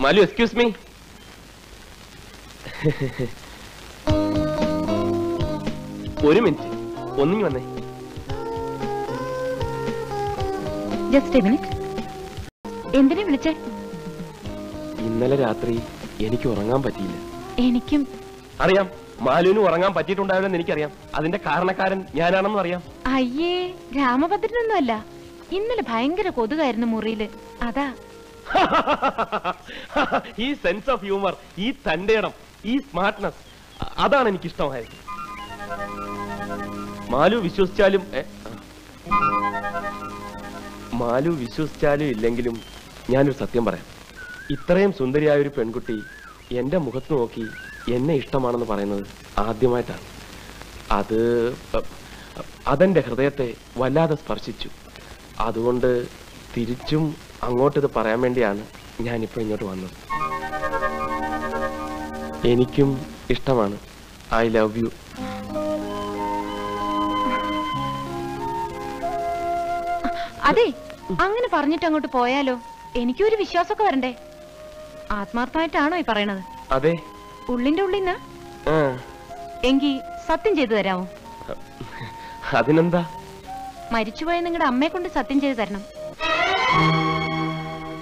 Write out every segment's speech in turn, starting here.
Malu excuse me ഒരു minute. ഒന്നിങ്ങി വന്നേ. ജസ്റ്റ് മിനിറ്റ് എന്തിനെ വിളിച്ചേ? ഇന്നലെ രാത്രി എനിക്ക് ഉറങ്ങാൻ പറ്റിയില്ല. എനിക്കും. അറിയാം മാലുവിന് ഉറങ്ങാൻ പറ്റിയിട്ടുണ്ടാവില്ലെന്ന് എനിക്കറിയാം. അതിന്റെ കാരണക്കാരൻ ഞാനാണെന്നും അറിയാം. അയ്യേ രാമഭദ്രനൊന്നുമല്ല. ഇന്നലെ ഭയങ്കര കൊതുകായിരുന്നു മുറിയിൽ. അതാ ഈ സെൻസ് ഓഫ് ഹ്യൂമർ ഈ തന്റെ ഇടം ഈ സ്മാർട്ട്നെസ് അതാണ് എനിക്ക് ഇഷ്ടമായത് മാലു വിശ്വസിച്ചാലും. മാലു വിശ്വസിച്ചാലും ഇല്ലെങ്കിലും ഞാനൊരു സത്യം പറയാം. ഇത്രയും സുന്ദരിയായ ഒരു പെൺകുട്ടി എന്റെ മുഖത്ത് നോക്കി എന്നെ ഇഷ്ടമാണെന്ന് പറയുന്നത് ആദ്യമായിട്ടാണ്. അത് അതെന്റെ ഹൃദയത്തെ വല്ലാതെ സ്പർശിച്ചു. അതുകൊണ്ട് തിരിച്ചും അങ്ങോട്ട് ഇത് പറയാൻ വേണ്ടിയാണ് ഞാനിപ്പോൾ ഇങ്ങോട്ട് വന്നത്. എനിക്കും ഇഷ്ടമാണ്. ഐ ലവ് യു അതെ അങ്ങനെ പറഞ്ഞിട്ട് അങ്ങോട്ട് പോയാലോ? എനിക്കും ഒരു വിശ്വാസമൊക്കെ വരണ്ടേ? ആത്മാർത്ഥമായിട്ടാണോ ഈ പറയണത്? അതെ. ഉള്ളിന്റെ ഉള്ളിന്നാ? എങ്കി സത്യം ചെയ്തു തരാമോ അതിനെന്താ? മരിച്ചുപോയ നിങ്ങളുടെ അമ്മയെ കൊണ്ട് സത്യം ചെയ്തു തരണം.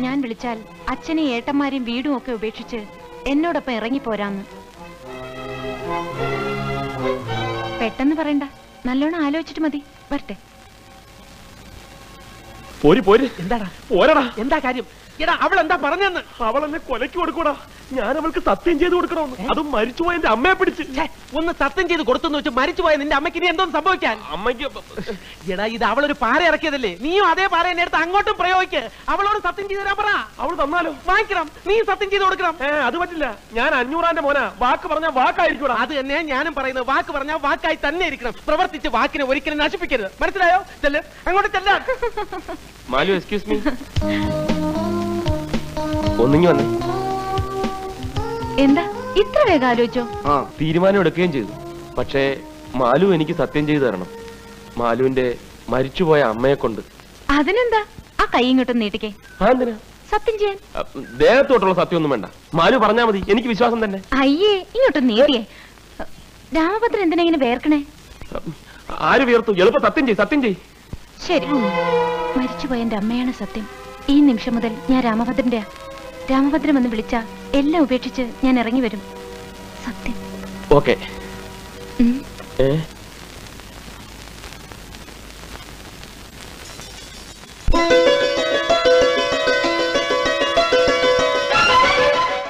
ഞാൻ വിളിച്ചാൽ അച്ഛനെയും ഏട്ടന്മാരെയും വീടും ഒക്കെ ഉപേക്ഷിച്ച് എന്നോടൊപ്പം ഇറങ്ങിപ്പോരാന്ന് പെട്ടെന്ന് പറയണ്ട. നല്ലോണം ആലോചിച്ചിട്ട് മതി. വരട്ടെ. പോരി പോര്. എന്താടാ? പോരടാ. എന്താ കാര്യം? എടാ അവൾ എന്താ പറഞ്ഞെന്ന്? അവൾ എന്നെ കൊലക്ക് കൊടുക്കൂടാ. ഞാൻ അവൾക്ക് സത്യം ചെയ്ത് കൊടുക്കണമെന്ന്. അതും മരിച്ചുപോയ എന്റെ അമ്മയെ പിടിച്ച്. ഒന്ന് സത്യം ചെയ്ത് കൊടുത്തെന്ന് വെച്ച് മരിച്ചുപോയ നിന്റെ അമ്മയ്ക്ക് ഇനി എന്തോന്ന് സംഭവിക്കാൻ? അമ്മയ്ക്ക് എടാ ഇത് അവളൊരു പാറ ഇറക്കിയതല്ലേ? നീയും അതേ പാറ എന്നെ എടുത്ത് അങ്ങോട്ടും പ്രയോഗിക്ക്. അവളോട് സത്യം ചെയ്ത് തരാൻ പറ. അവൾ തന്നാലോ? വാങ്ങിക്കണം. നീ സത്യം ചെയ്ത് കൊടുക്കണം. ഏ അത് പറ്റില്ല. ഞാൻ അഞ്ഞൂറാന്റെ മോന. വാക്ക് പറഞ്ഞ വാക്കായിരിക്കും അത് തന്നെ ഞാനും പറയുന്നത്. വാക്ക് പറഞ്ഞാൽ വാക്കായി തന്നെ ഇരിക്കണം. പ്രവർത്തിച്ച് വാക്കിനെ ഒരിക്കലും നശിപ്പിക്കരുത്. മനസ്സിലായോ? ചെല്ല്. അങ്ങോട്ട് ചെല്ലാം. മാലു എക്സ്ക്യൂസ് മീ ഒന്നിങ്ങി വന്നേ. എന്താ? ഇത്ര വേഗം ആലോചിച്ചോ? ആ തീരുമാനം എടുക്കുകയും ചെയ്തു. പക്ഷേ മാലു എനിക്ക് സത്യം ചെയ്തു തരണം. മാലുവിന്റെ മരിച്ചുപോയ അമ്മയെ കൊണ്ട് അതിനെന്താ? ആ കൈ ഇങ്ങോട്ട് നീട്ടിക്കേ. ആ എന്തിനാ? സത്യം ചെയ്യാൻ. അ, ദേഹത്തോട്ടുള്ള സത്യമൊന്നും വേണ്ട. മാലു പറഞ്ഞാ മതി. എനിക്ക് വിശ്വാസം തന്നെ. അയ്യേ ഇങ്ങോട്ട് നീട്ടിയേ. രാമഭദ്രൻ എന്തിനാ ഇങ്ങനെ വേർക്കണേ? അ, ആര് വീർത്തു എളുപ്പം സത്യം ചെയ് സത്യം ചെയ് ശരി. മരിച്ചുപോയ എന്റെ അമ്മയാണ് സത്യം. ഈ നിമിഷം മുതൽ ഞാൻ രാമഭദ്രന്റെ രാമഭദ്രം എന്ന് വിളിച്ച എല്ലാം ഉപേക്ഷിച്ച് ഞാൻ ഇറങ്ങി വരും. സത്യം. ഓക്കെ